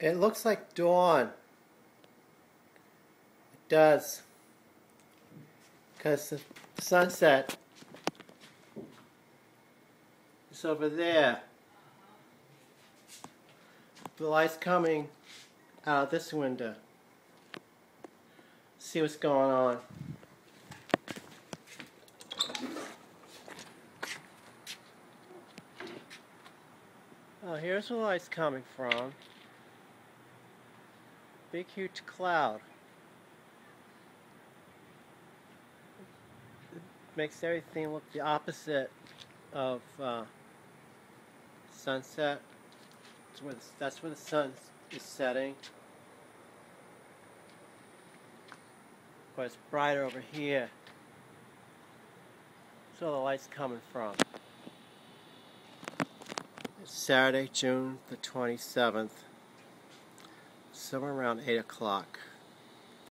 It looks like dawn. It does. Because the sunset is over there. The light's coming out of this window. See what's going on. Oh, here's where the light's coming from. Big, huge cloud. It makes everything look the opposite of uh, sunset. That's where, the, that's the sun is setting. But it's brighter over here. So the light's coming from. It's Saturday, June the 27th, somewhere around 8 o'clock.